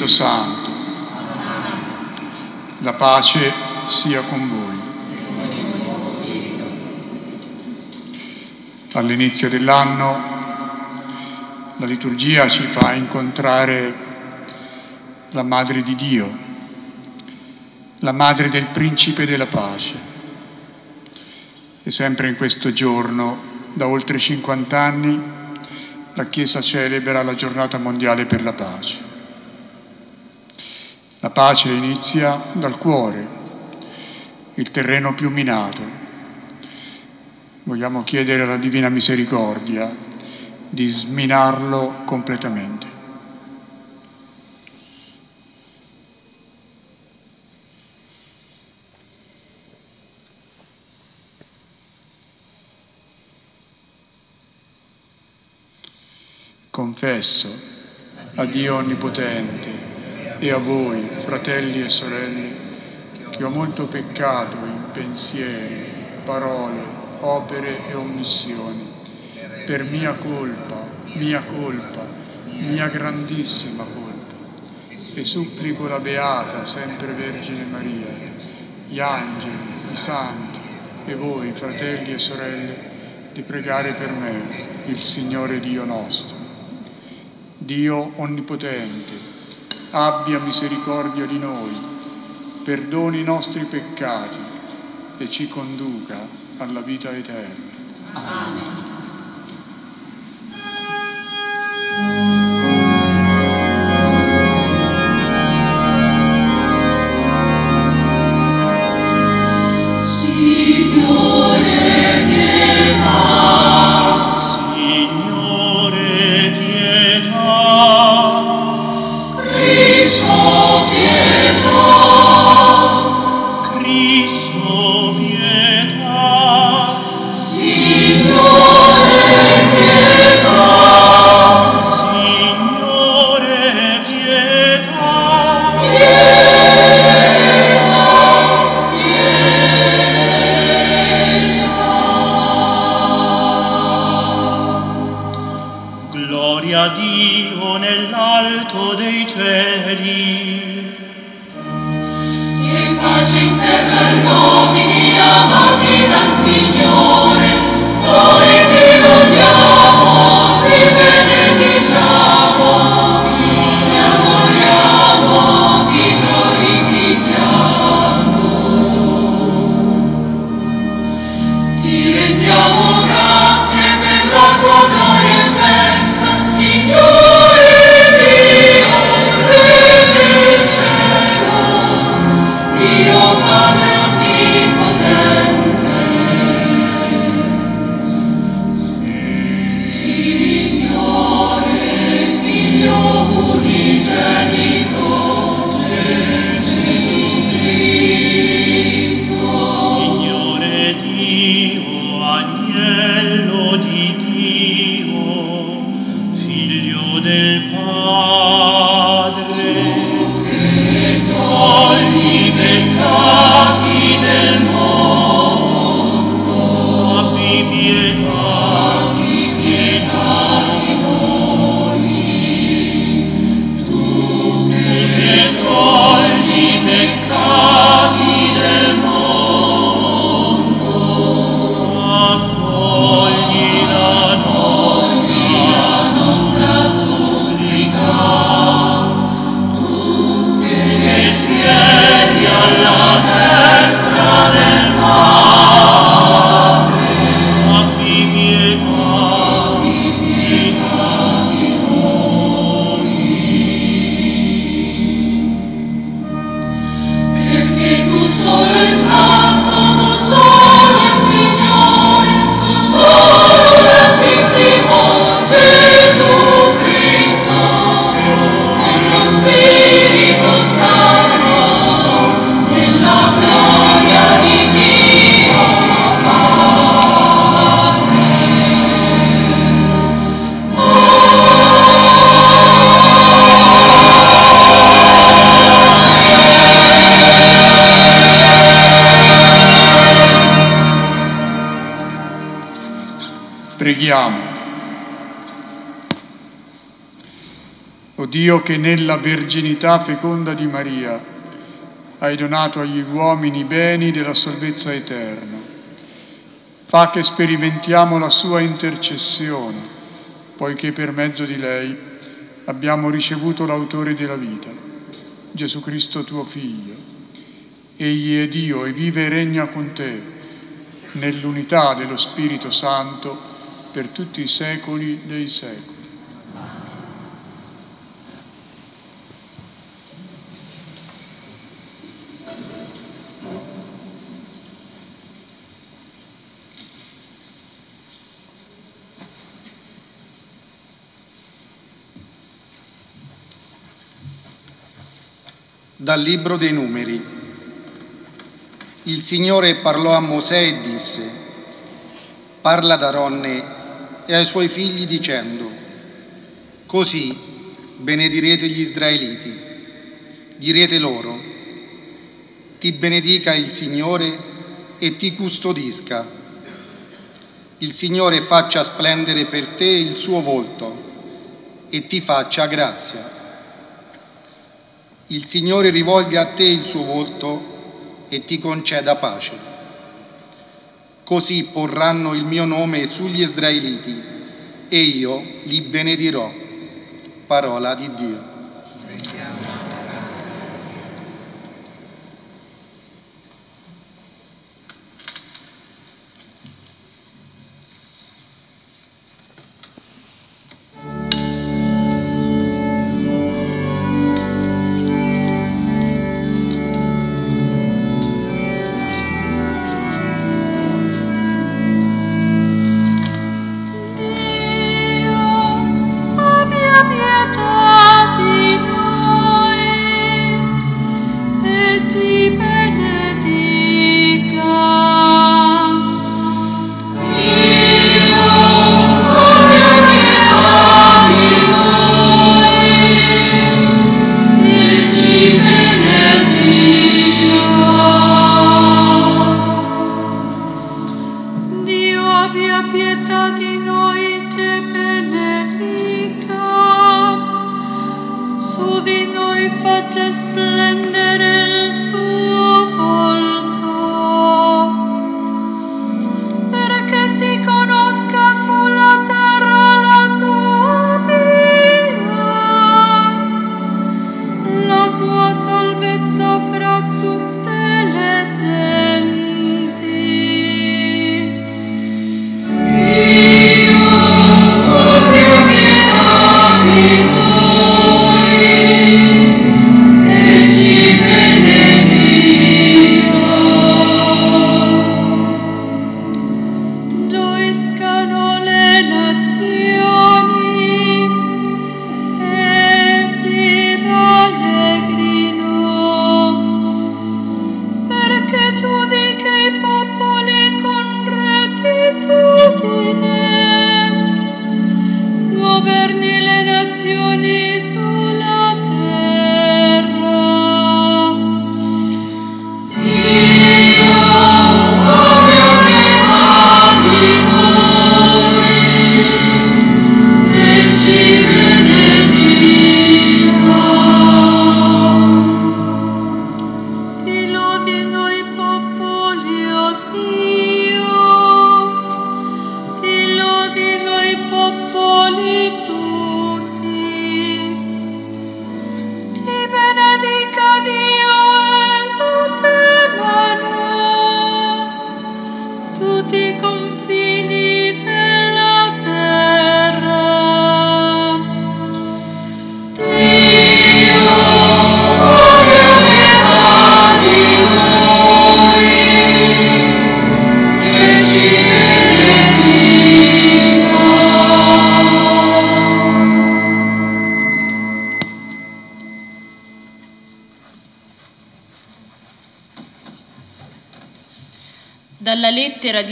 Spirito Santo. La pace sia con voi. All'inizio dell'anno la liturgia ci fa incontrare la Madre di Dio, la Madre del Principe della Pace. E sempre in questo giorno, da oltre 50 anni, la Chiesa celebra la giornata mondiale per la pace. La pace inizia dal cuore, il terreno più minato. Vogliamo chiedere alla Divina Misericordia di sminarlo completamente. Confesso a Dio Onnipotente e a voi, fratelli e sorelle, che ho molto peccato in pensieri, parole, opere e omissioni, per mia colpa, mia colpa, mia grandissima colpa. E supplico la Beata, sempre Vergine Maria, gli angeli, i santi e voi, fratelli e sorelle, di pregare per me, il Signore Dio nostro. Dio Onnipotente, abbia misericordia di noi, perdoni i nostri peccati e ci conduca alla vita eterna. Amen. Dio che nella verginità feconda di Maria hai donato agli uomini i beni della salvezza eterna, fa che sperimentiamo la sua intercessione, poiché per mezzo di lei abbiamo ricevuto l'autore della vita, Gesù Cristo tuo Figlio. Egli è Dio e vive e regna con te nell'unità dello Spirito Santo per tutti i secoli dei secoli. Dal Libro dei Numeri. Il Signore parlò a Mosè e disse, parla ad Aronne e ai suoi figli dicendo, così benedirete gli Israeliti, direte loro, ti benedica il Signore e ti custodisca. Il Signore faccia splendere per te il suo volto e ti faccia grazia il Signore rivolga a te il suo volto e ti conceda pace. Così porranno il mio nome sugli Israeliti e io li benedirò. Parola di Dio.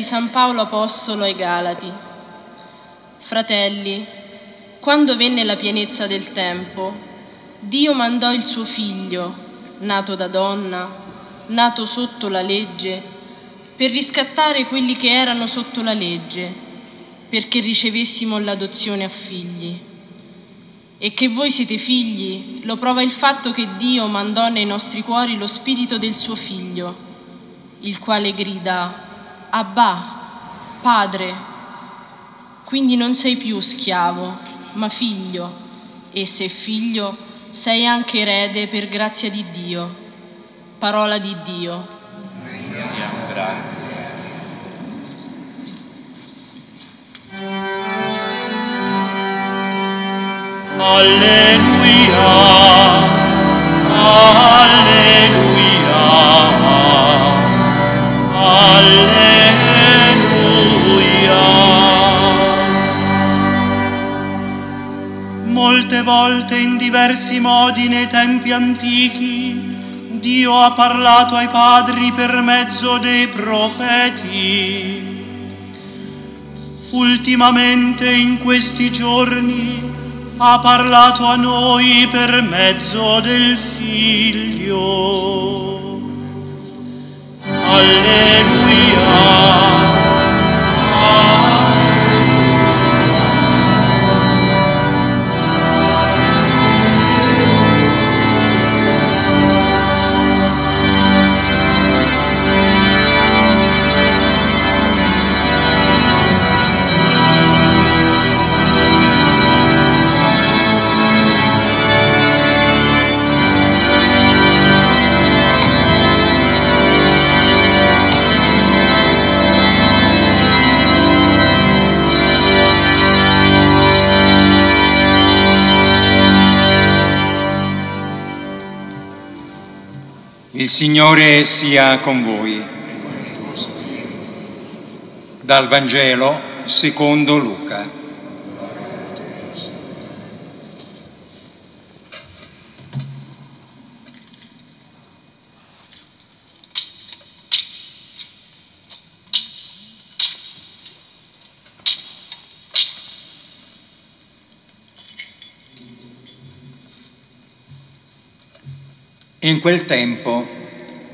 San Paolo Apostolo ai Galati. Fratelli, quando venne la pienezza del tempo, Dio mandò il suo figlio, nato da donna, nato sotto la legge, per riscattare quelli che erano sotto la legge, perché ricevessimo l'adozione a figli. E che voi siete figli lo prova il fatto che Dio mandò nei nostri cuori lo spirito del suo figlio, il quale grida, Abba, Padre. Quindi non sei più schiavo, ma figlio, e se figlio, sei anche erede per grazia di Dio. Parola di Dio. Alleluia, alleluia, alleluia. Molte volte in diversi modi nei tempi antichi Dio ha parlato ai padri per mezzo dei profeti. Ultimamente in questi giorni ha parlato a noi per mezzo del Figlio. Alleluia. Il Signore sia con voi. Dal Vangelo secondo Luca. In quel tempo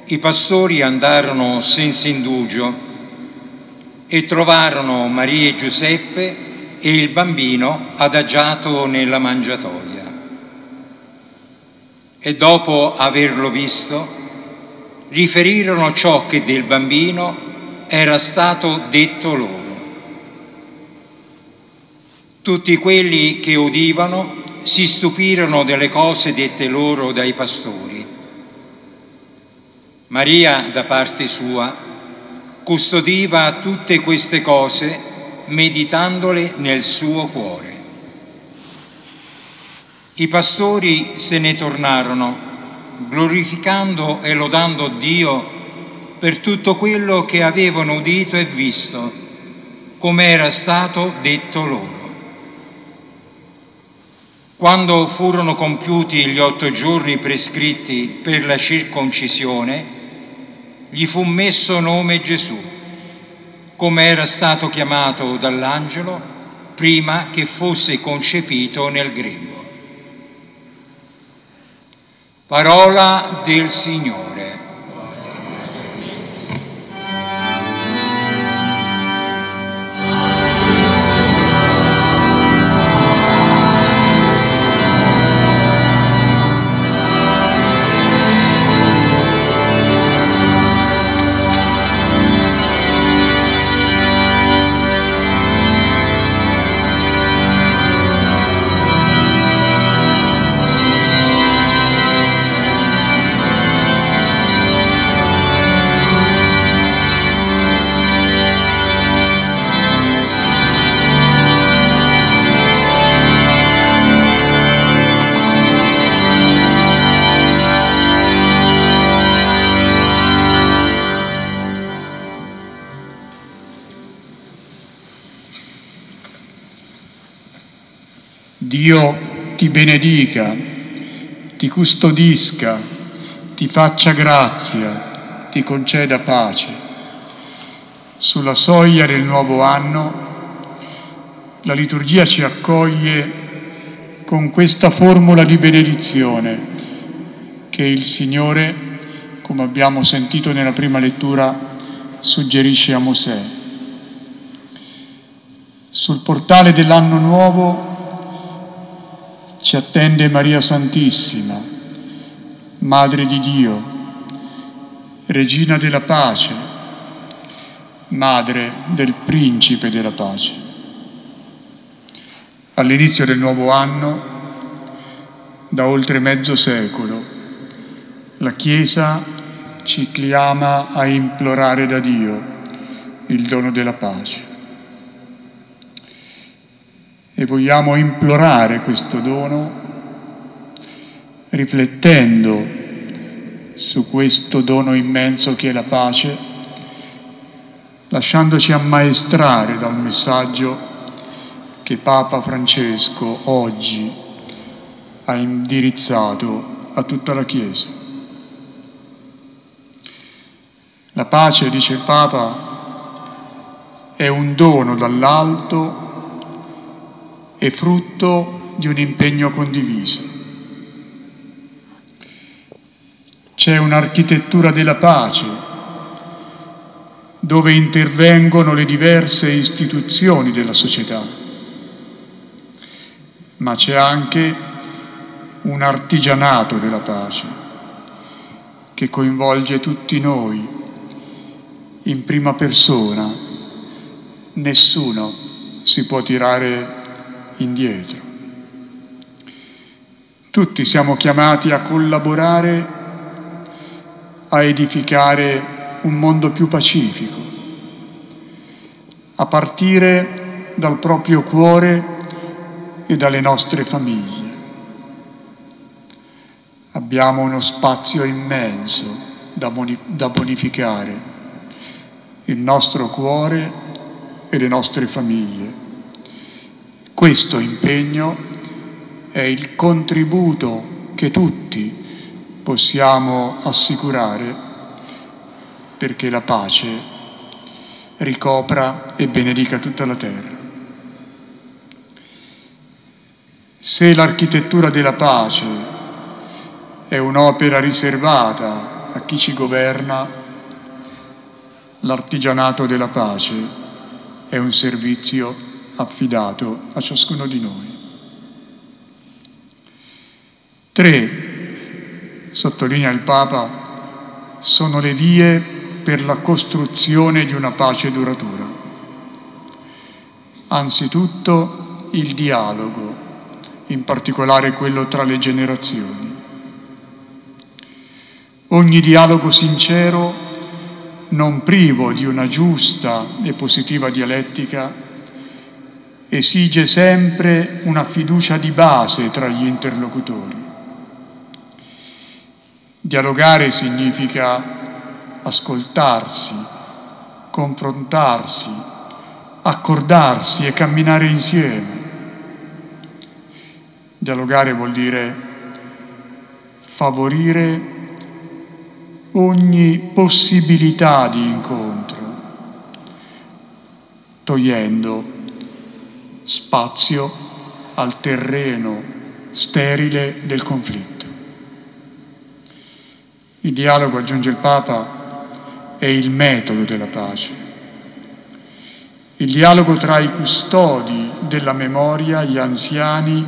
i pastori andarono senza indugio e trovarono Maria e Giuseppe e il bambino adagiato nella mangiatoia. E dopo averlo visto, riferirono ciò che del bambino era stato detto loro. Tutti quelli che udivano si stupirono delle cose dette loro dai pastori. Maria, da parte sua, custodiva tutte queste cose meditandole nel suo cuore. I pastori se ne tornarono, glorificando e lodando Dio per tutto quello che avevano udito e visto, come era stato detto loro. Quando furono compiuti gli otto giorni prescritti per la circoncisione, gli fu messo nome Gesù, come era stato chiamato dall'angelo prima che fosse concepito nel grembo. Parola del Signore. Dio ti benedica, ti custodisca, ti faccia grazia, ti conceda pace. Sulla soglia del nuovo anno la liturgia ci accoglie con questa formula di benedizione che il Signore, come abbiamo sentito nella prima lettura, suggerisce a Mosè. Sul portale dell'anno nuovo ci attende Maria Santissima, Madre di Dio, Regina della Pace, Madre del Principe della Pace. All'inizio del nuovo anno, da oltre mezzo secolo, la Chiesa ci chiama a implorare da Dio il dono della pace e vogliamo implorare questo dono riflettendo su questo dono immenso che è la pace, lasciandoci ammaestrare dal messaggio che Papa Francesco oggi ha indirizzato a tutta la Chiesa. La pace, dice il Papa, è un dono dall'alto è frutto di un impegno condiviso. C'è un'architettura della pace dove intervengono le diverse istituzioni della società, ma c'è anche un artigianato della pace che coinvolge tutti noi in prima persona. Nessuno si può tirare indietro. Tutti siamo chiamati a collaborare a edificare un mondo più pacifico, a partire dal proprio cuore e dalle nostre famiglie. Abbiamo uno spazio immenso da, da bonificare, il nostro cuore e le nostre famiglie questo impegno è il contributo che tutti possiamo assicurare perché la pace ricopra e benedica tutta la terra. Se l'architettura della pace è un'opera riservata a chi ci governa, l'artigianato della pace è un servizio affidato a ciascuno di noi. Tre, sottolinea il Papa, sono le vie per la costruzione di una pace duratura. Anzitutto il dialogo, in particolare quello tra le generazioni. Ogni dialogo sincero, non privo di una giusta e positiva dialettica, esige sempre una fiducia di base tra gli interlocutori. Dialogare significa ascoltarsi, confrontarsi, accordarsi e camminare insieme. Dialogare vuol dire favorire ogni possibilità di incontro, togliendo spazio al terreno sterile del conflitto. Il dialogo, aggiunge il Papa, è il metodo della pace. Il dialogo tra i custodi della memoria, gli anziani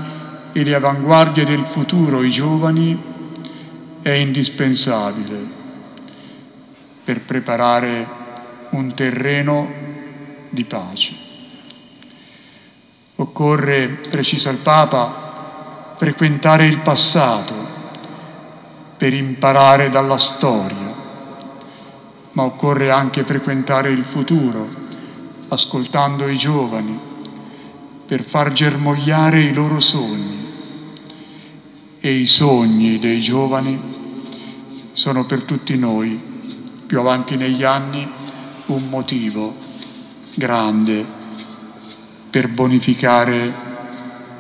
e le avanguardie del futuro, i giovani, è indispensabile per preparare un terreno di pace. Occorre, precisa il Papa, frequentare il passato per imparare dalla storia, ma occorre anche frequentare il futuro, ascoltando i giovani, per far germogliare i loro sogni. E i sogni dei giovani sono per tutti noi, più avanti negli anni, un motivo grande per bonificare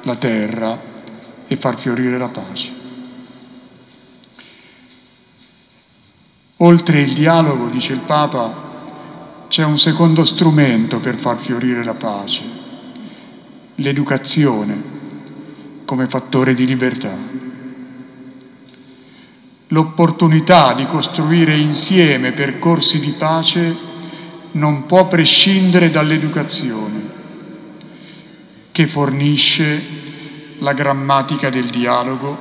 la terra e far fiorire la pace. Oltre il dialogo, dice il Papa, c'è un secondo strumento per far fiorire la pace, l'educazione come fattore di libertà. L'opportunità di costruire insieme percorsi di pace non può prescindere dall'educazione che fornisce la grammatica del dialogo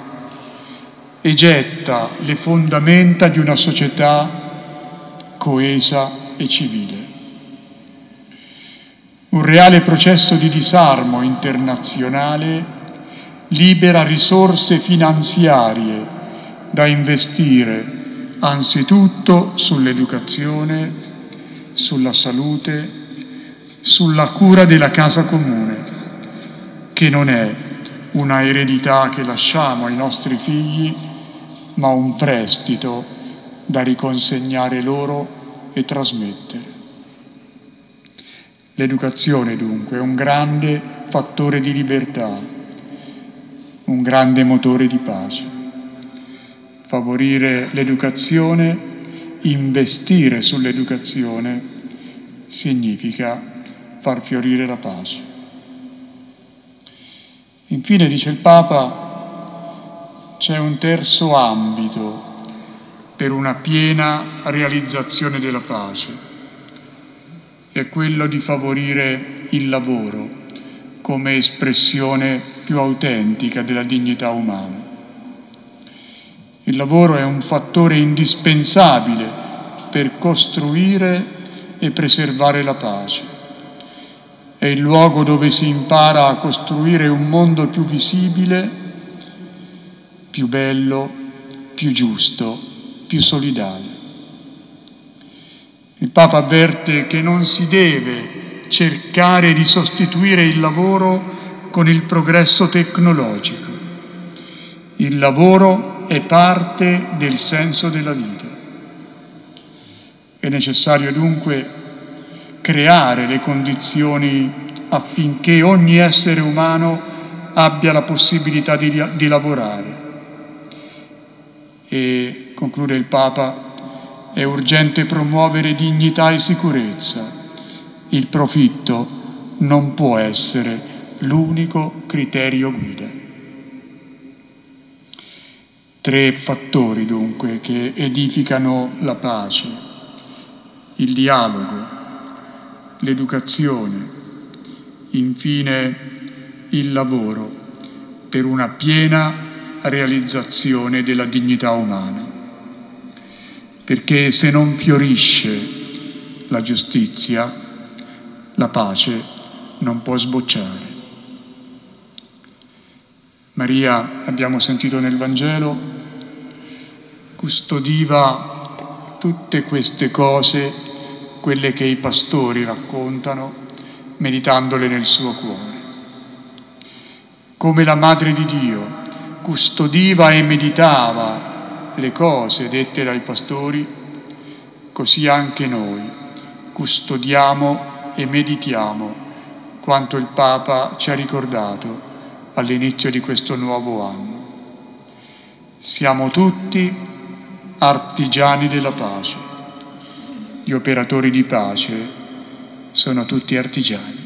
e getta le fondamenta di una società coesa e civile. Un reale processo di disarmo internazionale libera risorse finanziarie da investire anzitutto sull'educazione, sulla salute, sulla cura della casa comune, che non è una eredità che lasciamo ai nostri figli, ma un prestito da riconsegnare loro e trasmettere. L'educazione dunque è un grande fattore di libertà, un grande motore di pace. Favorire l'educazione, investire sull'educazione, significa far fiorire la pace. Infine, dice il Papa, c'è un terzo ambito per una piena realizzazione della pace, è quello di favorire il lavoro come espressione più autentica della dignità umana. Il lavoro è un fattore indispensabile per costruire e preservare la pace. È il luogo dove si impara a costruire un mondo più visibile, più bello, più giusto, più solidale. Il Papa avverte che non si deve cercare di sostituire il lavoro con il progresso tecnologico. Il lavoro è parte del senso della vita. È necessario dunque creare le condizioni affinché ogni essere umano abbia la possibilità di, di lavorare. E, conclude il Papa, è urgente promuovere dignità e sicurezza il profitto non può essere l'unico criterio guida. Tre fattori dunque che edificano la pace, il dialogo, l'educazione, infine il lavoro per una piena realizzazione della dignità umana. Perché se non fiorisce la giustizia, la pace non può sbocciare. Maria, abbiamo sentito nel Vangelo, custodiva tutte queste cose, quelle che i pastori raccontano, meditandole nel suo cuore. Come la Madre di Dio custodiva e meditava le cose dette dai pastori, così anche noi custodiamo e meditiamo quanto il Papa ci ha ricordato all'inizio di questo nuovo anno. Siamo tutti artigiani della pace. Gli operatori di pace sono tutti artigiani.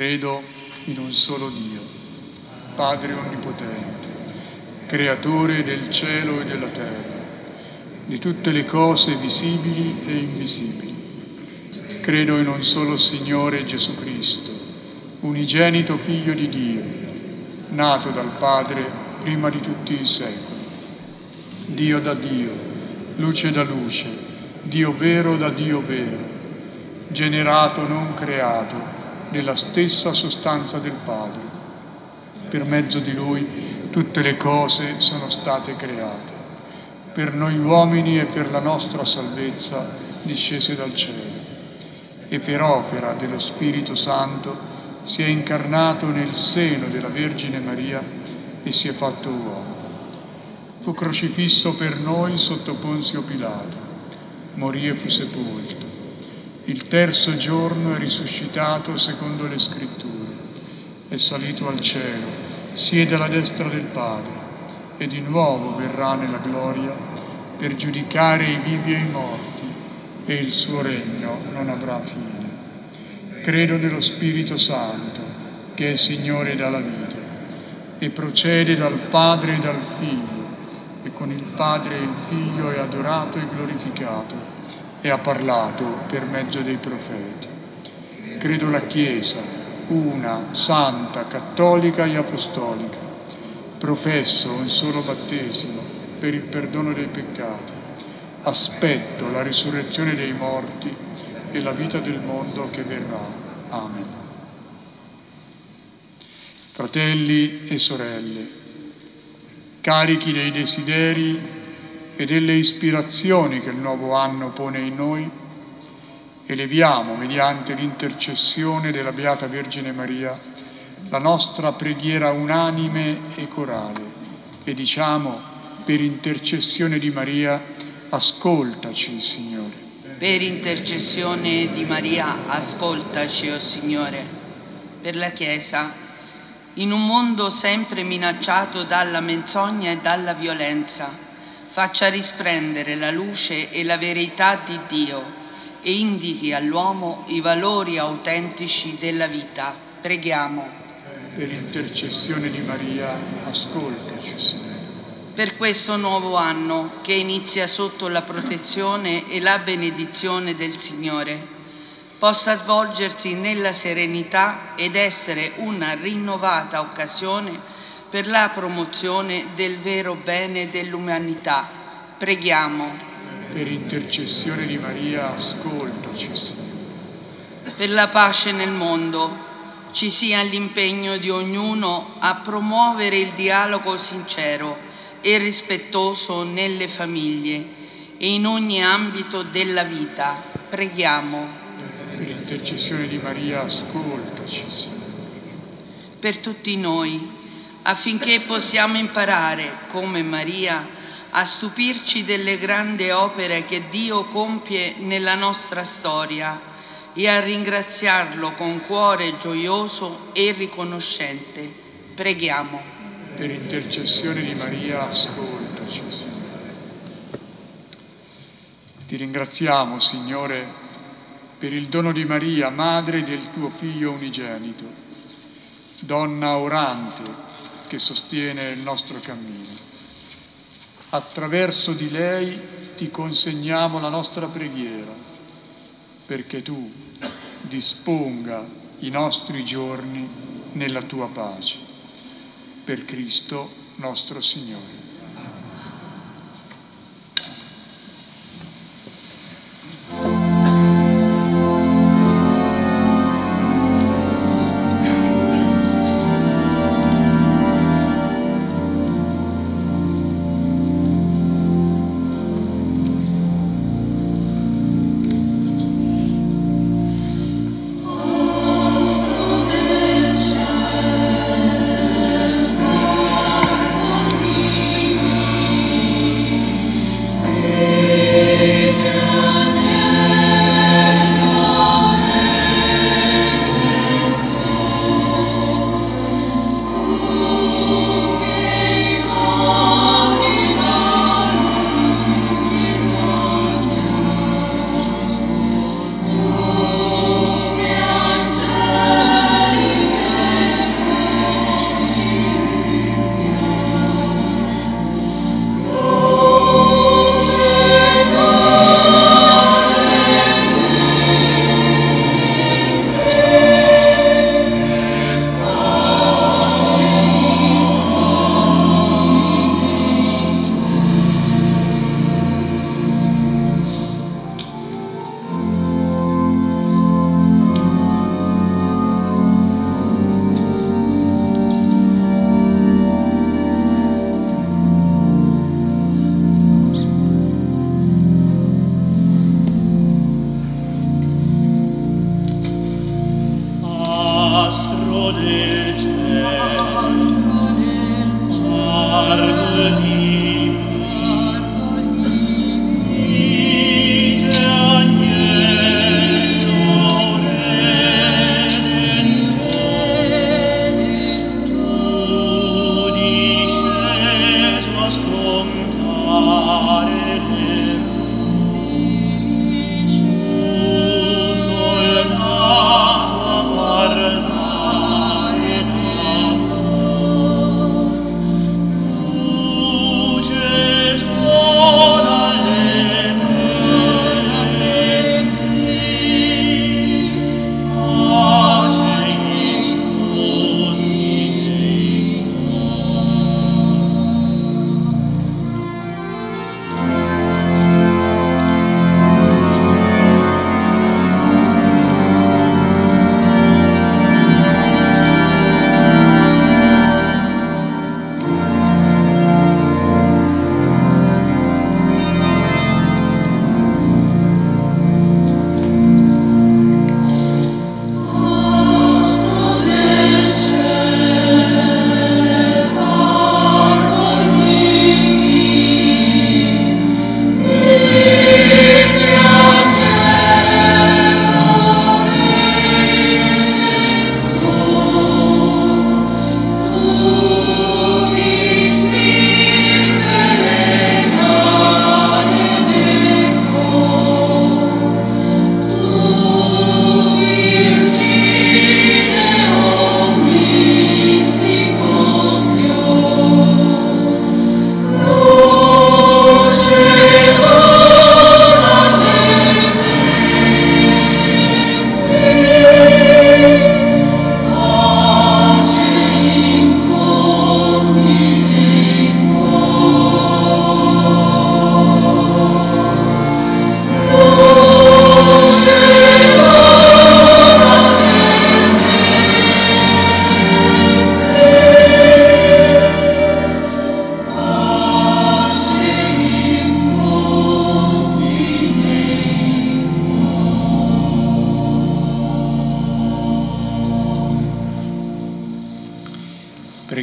Credo in un solo Dio, Padre Onnipotente, Creatore del cielo e della terra, di tutte le cose visibili e invisibili. Credo in un solo Signore Gesù Cristo, unigenito Figlio di Dio, nato dal Padre prima di tutti i secoli. Dio da Dio, luce da luce, Dio vero da Dio vero, generato non creato, nella stessa sostanza del Padre. Per mezzo di Lui tutte le cose sono state create. Per noi uomini e per la nostra salvezza discese dal cielo. E per opera dello Spirito Santo si è incarnato nel seno della Vergine Maria e si è fatto uomo. fu crocifisso per noi sotto Ponzio Pilato, morì e fu sepolto. Il terzo giorno è risuscitato secondo le scritture, è salito al cielo, siede alla destra del Padre e di nuovo verrà nella gloria per giudicare i vivi e i morti e il suo regno non avrà fine. Credo nello Spirito Santo, che è Signore dalla vita, e procede dal Padre e dal Figlio e con il Padre e il Figlio è adorato e glorificato e ha parlato per mezzo dei profeti. Credo la Chiesa, una, santa, cattolica e apostolica. Professo un solo battesimo per il perdono dei peccati. Aspetto la risurrezione dei morti e la vita del mondo che verrà. Amen. Fratelli e sorelle, carichi dei desideri e delle ispirazioni che il nuovo anno pone in noi, eleviamo mediante l'intercessione della Beata Vergine Maria la nostra preghiera unanime e corale e diciamo per intercessione di Maria ascoltaci Signore. Per intercessione di Maria ascoltaci, o oh Signore. Per la Chiesa in un mondo sempre minacciato dalla menzogna e dalla violenza, faccia risplendere la luce e la verità di Dio e indichi all'uomo i valori autentici della vita. Preghiamo. Per intercessione di Maria, ascoltaci, Signore. Per questo nuovo anno che inizia sotto la protezione e la benedizione del Signore, possa svolgersi nella serenità ed essere una rinnovata occasione per la promozione del vero bene dell'umanità. Preghiamo. Per intercessione di Maria, ascoltaci, Signore. Per la pace nel mondo ci sia l'impegno di ognuno a promuovere il dialogo sincero e rispettoso nelle famiglie e in ogni ambito della vita. Preghiamo per intercessione di Maria, ascoltaci, Signore. Per tutti noi, affinché possiamo imparare, come Maria, a stupirci delle grandi opere che Dio compie nella nostra storia e a ringraziarlo con cuore gioioso e riconoscente. Preghiamo. Per intercessione di Maria, ascoltaci, Signore. Ti ringraziamo, Signore, per il dono di Maria, madre del tuo Figlio unigenito, donna orante che sostiene il nostro cammino. Attraverso di lei ti consegniamo la nostra preghiera, perché tu disponga i nostri giorni nella tua pace. Per Cristo nostro Signore.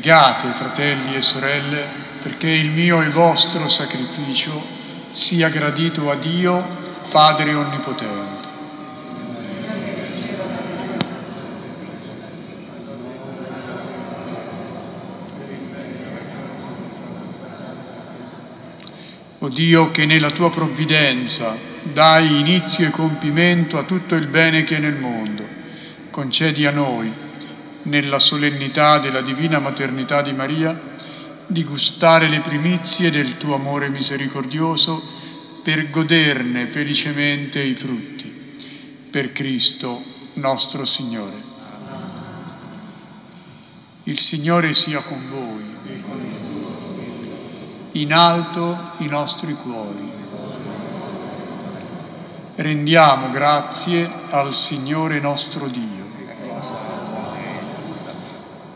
Pregate, fratelli e sorelle, perché il mio e vostro sacrificio sia gradito a Dio, Padre Onnipotente. O Dio che nella tua provvidenza dai inizio e compimento a tutto il bene che è nel mondo, concedi a noi, nella solennità della divina maternità di Maria, di gustare le primizie del tuo amore misericordioso per goderne felicemente i frutti. Per Cristo nostro Signore. Il Signore sia con voi in alto i nostri cuori. Rendiamo grazie al Signore nostro Dio.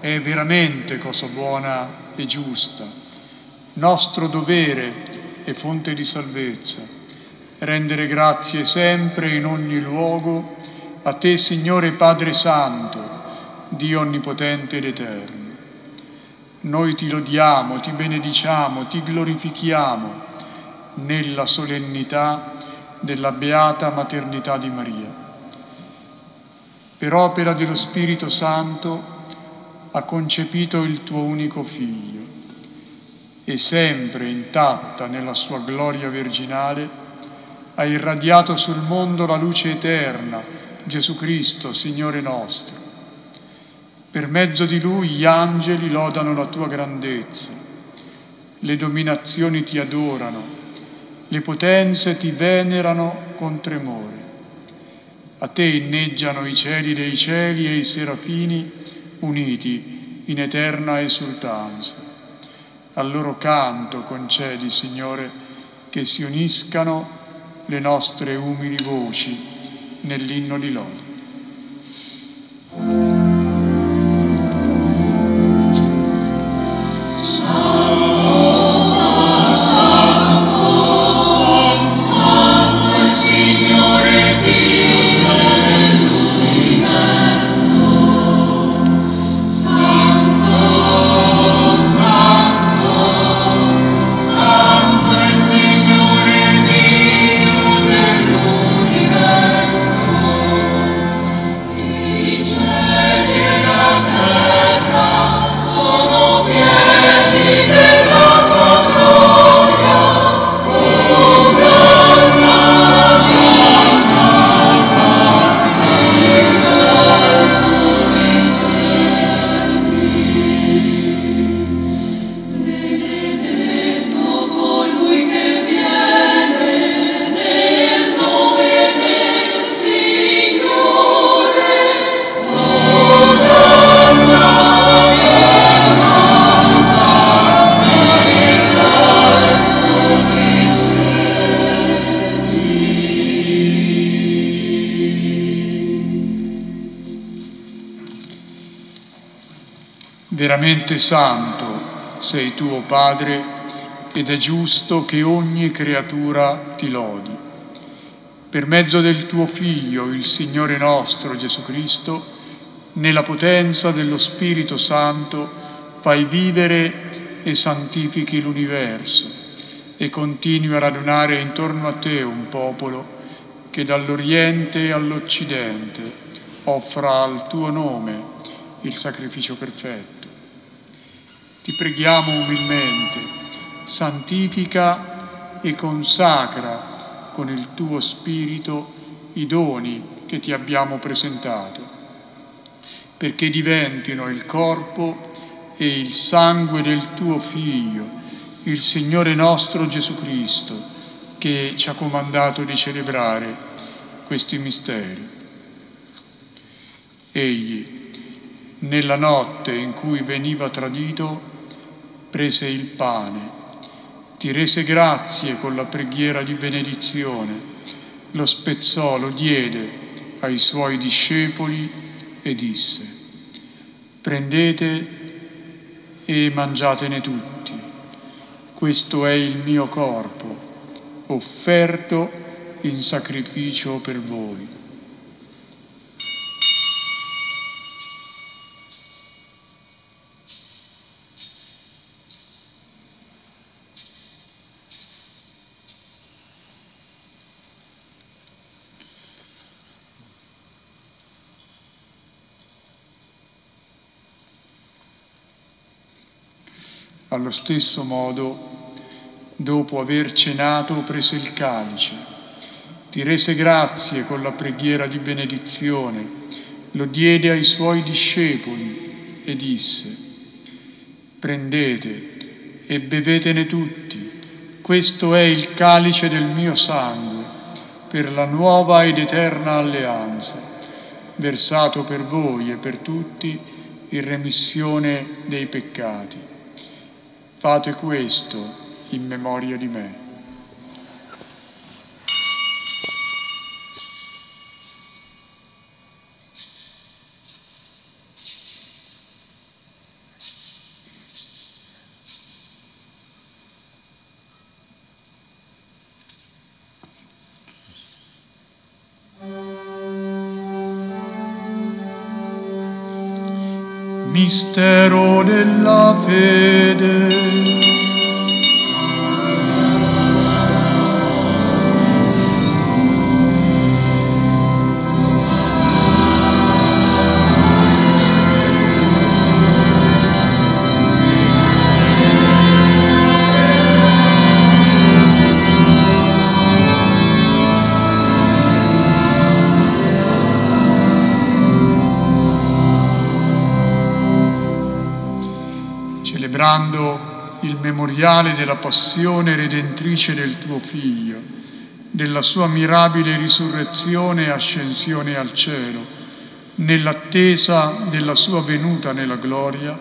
È veramente cosa buona e giusta, nostro dovere e fonte di salvezza, rendere grazie sempre in ogni luogo a te, Signore Padre Santo, Dio Onnipotente ed Eterno. Noi ti lodiamo, ti benediciamo, ti glorifichiamo nella solennità della beata maternità di Maria. Per opera dello Spirito Santo ha concepito il tuo unico figlio e sempre intatta nella sua gloria virginale ha irradiato sul mondo la luce eterna, Gesù Cristo, Signore nostro per mezzo di lui gli angeli lodano la tua grandezza, le dominazioni ti adorano, le potenze ti venerano con tremore. A te inneggiano i cieli dei cieli e i serafini uniti in eterna esultanza. Al loro canto concedi, Signore, che si uniscano le nostre umili voci nell'inno di lode. Veramente santo sei tuo Padre ed è giusto che ogni creatura ti lodi. Per mezzo del tuo Figlio, il Signore nostro Gesù Cristo, nella potenza dello Spirito Santo, fai vivere e santifichi l'universo e continui a radunare intorno a te un popolo che dall'Oriente all'Occidente offra al tuo nome il sacrificio perfetto ti preghiamo umilmente, santifica e consacra con il tuo Spirito i doni che ti abbiamo presentato, perché diventino il corpo e il sangue del tuo Figlio, il Signore nostro Gesù Cristo, che ci ha comandato di celebrare questi misteri. Egli, nella notte in cui veniva tradito, prese il pane, ti rese grazie con la preghiera di benedizione, lo spezzò, lo diede ai suoi discepoli e disse, prendete e mangiatene tutti, questo è il mio corpo, offerto in sacrificio per voi. Allo stesso modo, dopo aver cenato, prese il calice, ti rese grazie con la preghiera di benedizione, lo diede ai suoi discepoli e disse, prendete e bevetene tutti, questo è il calice del mio sangue, per la nuova ed eterna alleanza, versato per voi e per tutti in remissione dei peccati. Fate questo in memoria di me. Mistero della fede. Memoriale della passione redentrice del tuo Figlio, della sua mirabile risurrezione e ascensione al cielo, nell'attesa della sua venuta nella gloria,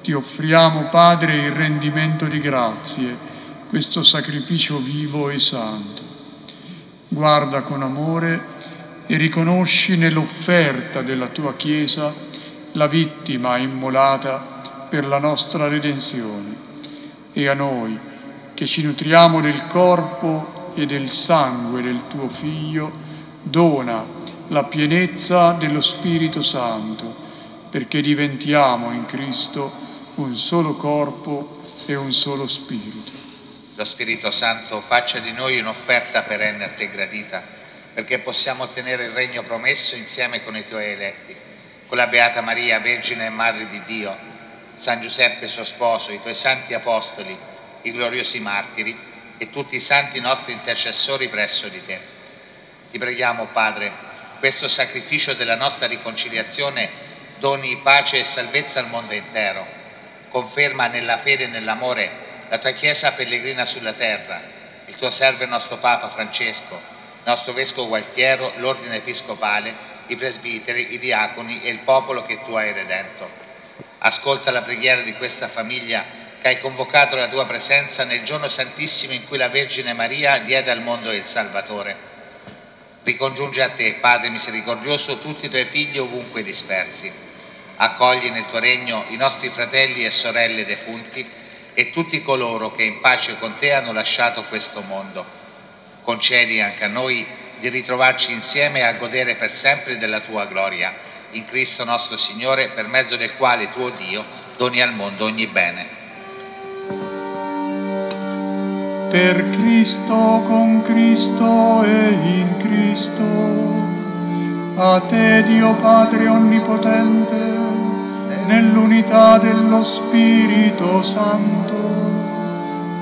ti offriamo, Padre, il rendimento di grazie, questo sacrificio vivo e santo. Guarda con amore e riconosci nell'offerta della tua Chiesa la vittima immolata per la nostra redenzione e a noi che ci nutriamo del corpo e del sangue del tuo Figlio, dona la pienezza dello Spirito Santo, perché diventiamo in Cristo un solo corpo e un solo Spirito. Lo Spirito Santo faccia di noi un'offerta perenne a te gradita, perché possiamo ottenere il regno promesso insieme con i tuoi eletti, con la Beata Maria, Vergine e Madre di Dio, San Giuseppe suo sposo, i tuoi santi apostoli, i gloriosi martiri e tutti i santi nostri intercessori presso di te. Ti preghiamo, Padre, questo sacrificio della nostra riconciliazione doni pace e salvezza al mondo intero. Conferma nella fede e nell'amore la tua Chiesa pellegrina sulla terra, il tuo servo e nostro Papa Francesco, il nostro Vescovo Gualtiero, l'ordine episcopale, i presbiteri, i diaconi e il popolo che tu hai redento Ascolta la preghiera di questa famiglia che hai convocato alla tua presenza nel giorno santissimo in cui la Vergine Maria diede al mondo il Salvatore. Ricongiunge a te, Padre misericordioso, tutti i tuoi figli ovunque dispersi. Accogli nel tuo regno i nostri fratelli e sorelle defunti e tutti coloro che in pace con te hanno lasciato questo mondo. Concedi anche a noi di ritrovarci insieme a godere per sempre della tua gloria in Cristo nostro Signore, per mezzo del quale tuo Dio doni al mondo ogni bene. Per Cristo, con Cristo e in Cristo, a te Dio Padre Onnipotente, nell'unità dello Spirito Santo,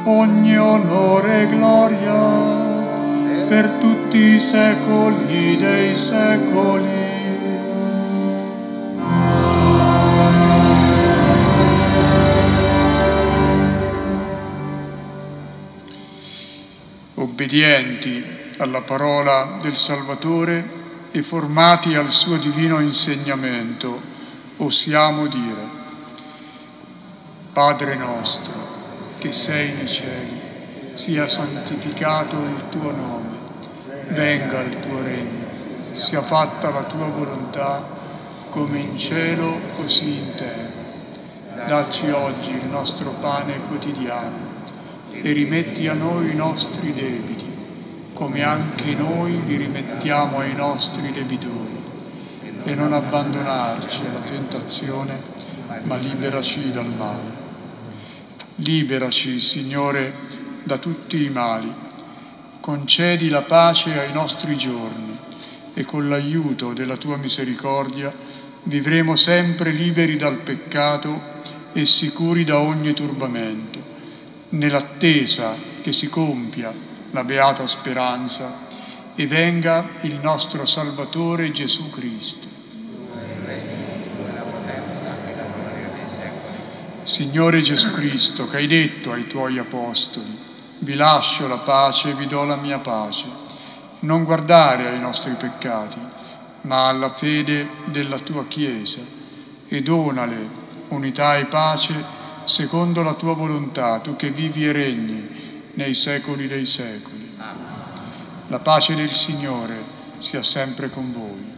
ogni onore e gloria per tutti i secoli dei secoli. Obbedienti alla parola del Salvatore e formati al suo divino insegnamento, osiamo dire, Padre nostro, che sei nei cieli, sia santificato il tuo nome, venga il tuo regno, sia fatta la tua volontà, come in cielo così in terra. Dacci oggi il nostro pane quotidiano e rimetti a noi i nostri debiti, come anche noi li rimettiamo ai nostri debitori. E non abbandonarci alla tentazione, ma liberaci dal male. Liberaci, Signore, da tutti i mali. Concedi la pace ai nostri giorni e con l'aiuto della tua misericordia vivremo sempre liberi dal peccato e sicuri da ogni turbamento, nell'attesa che si compia la beata speranza e venga il nostro Salvatore Gesù Cristo. Signore Gesù Cristo, che hai detto ai tuoi apostoli, vi lascio la pace e vi do la mia pace, non guardare ai nostri peccati, ma alla fede della tua Chiesa e donale unità e pace secondo la tua volontà, tu che vivi e regni nei secoli dei secoli. La pace del Signore sia sempre con voi.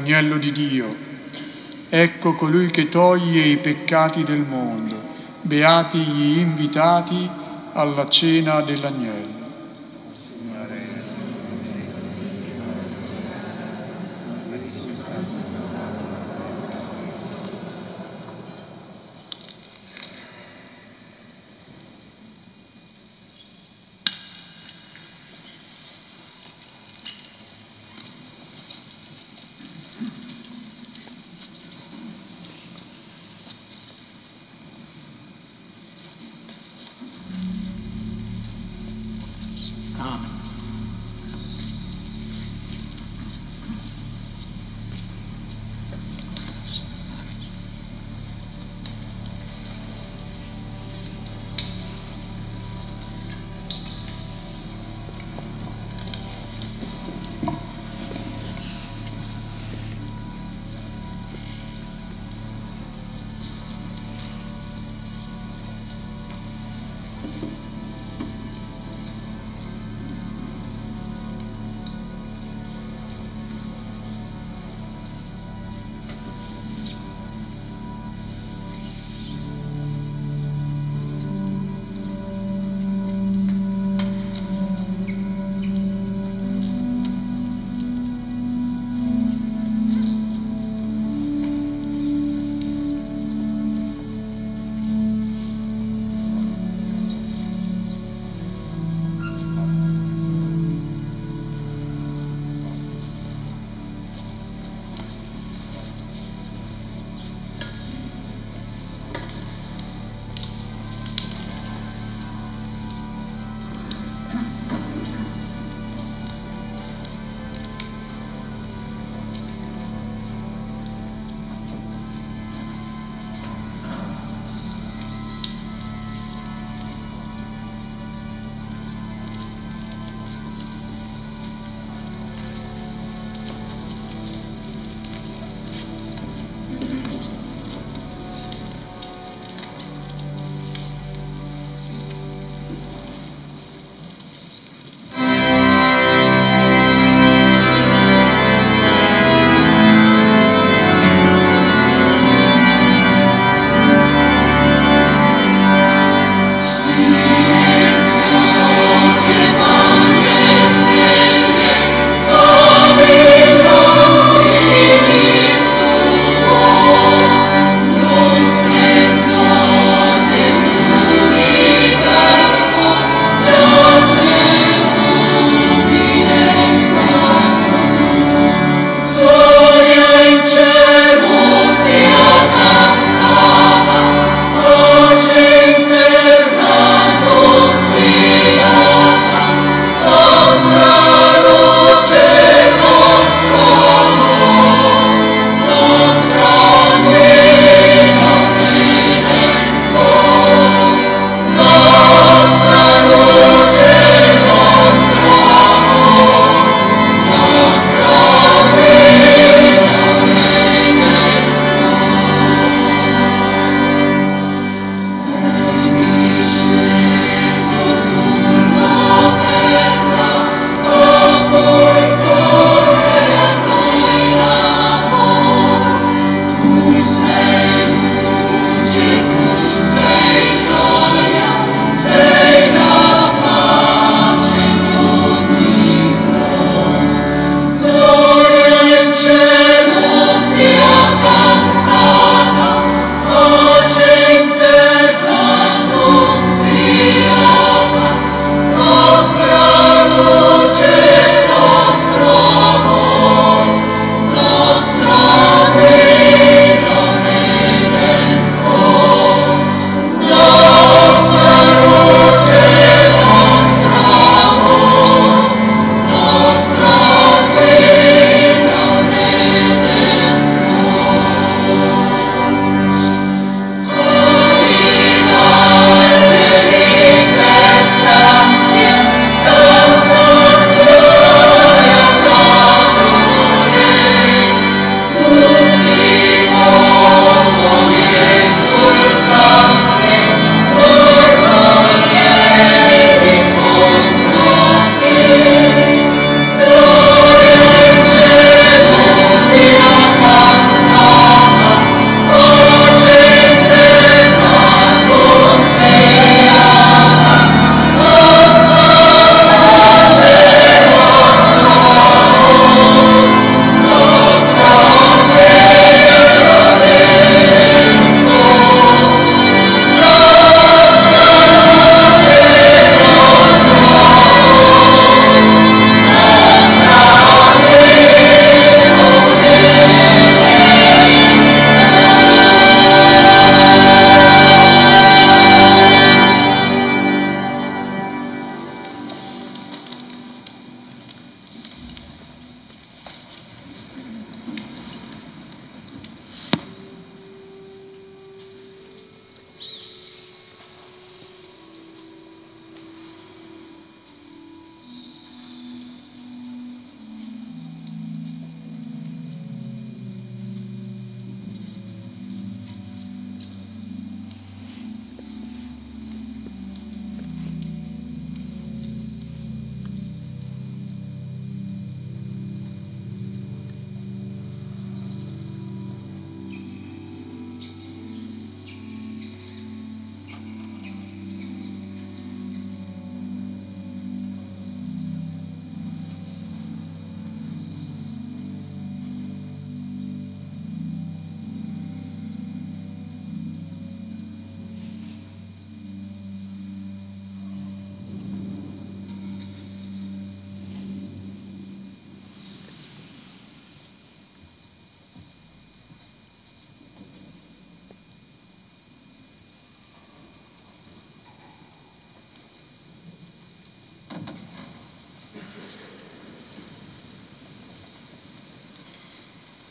L'agnello di Dio, ecco colui che toglie i peccati del mondo, beati gli invitati alla cena dell'agnello.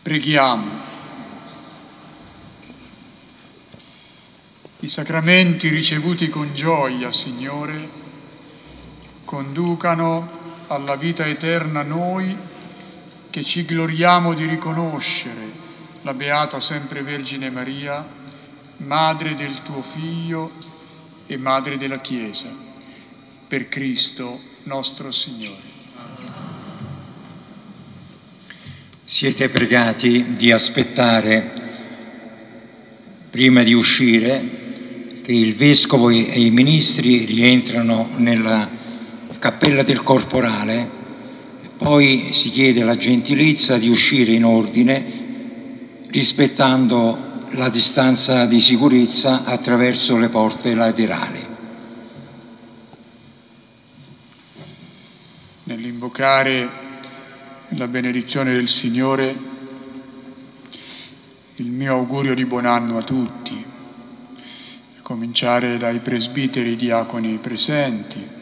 Preghiamo. I sacramenti ricevuti con gioia, Signore, conducano alla vita eterna noi che ci gloriamo di riconoscere la Beata Sempre Vergine Maria, Madre del tuo Figlio e Madre della Chiesa, per Cristo nostro Signore. Siete pregati di aspettare, prima di uscire, che il Vescovo e i ministri rientrano nella cappella del corporale, poi si chiede la gentilezza di uscire in ordine rispettando la distanza di sicurezza attraverso le porte laterali. Nell'invocare la benedizione del Signore, il mio augurio di buon anno a tutti, a cominciare dai presbiteri diaconi presenti,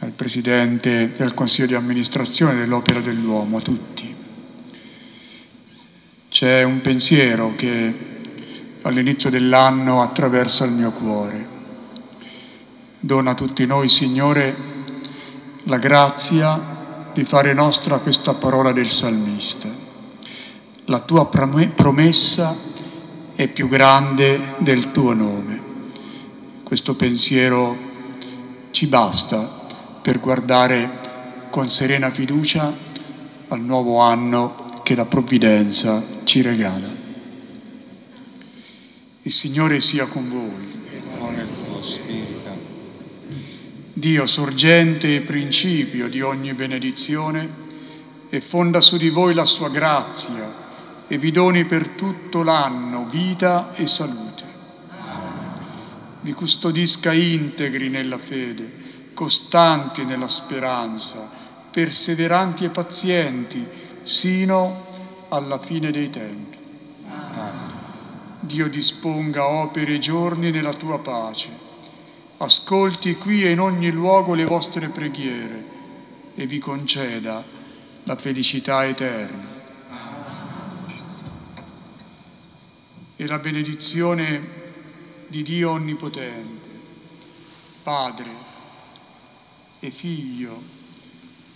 al Presidente del Consiglio di amministrazione dell'Opera dell'Uomo, a tutti c'è un pensiero che all'inizio dell'anno attraversa il mio cuore. Dona a tutti noi, Signore, la grazia di fare nostra questa parola del salmista. La tua promessa è più grande del tuo nome. Questo pensiero ci basta per guardare con serena fiducia al nuovo anno che la provvidenza ci regala. Il Signore sia con voi. E con il tuo spirito. Dio, sorgente e principio di ogni benedizione, e fonda su di voi la sua grazia e vi doni per tutto l'anno vita e salute. Vi custodisca integri nella fede, costanti nella speranza, perseveranti e pazienti, sino alla fine dei tempi. Dio disponga opere e giorni nella tua pace. Ascolti qui e in ogni luogo le vostre preghiere e vi conceda la felicità eterna. E la benedizione di Dio Onnipotente, Padre e Figlio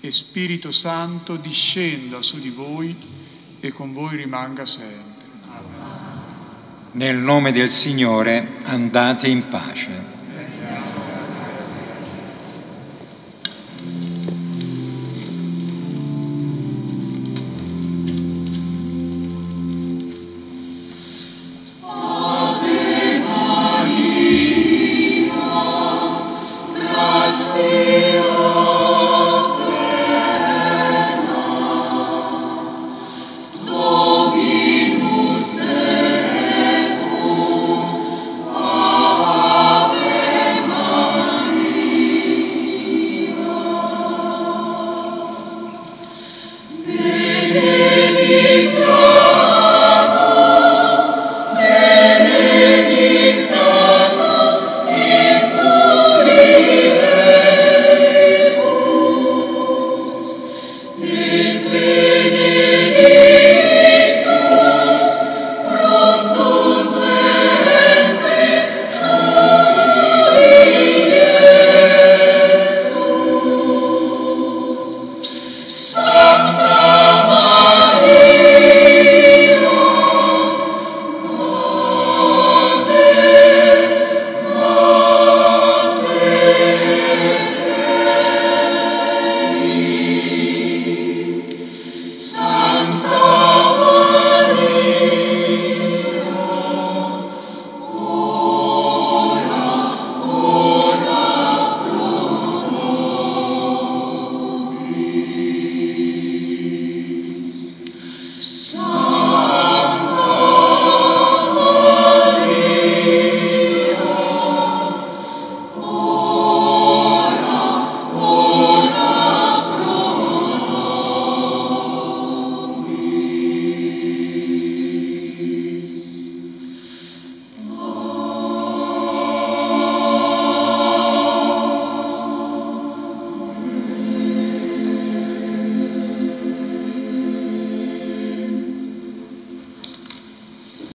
e Spirito Santo discenda su di voi e con voi rimanga sempre. Nel nome del Signore andate in pace.